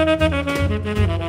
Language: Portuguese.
Música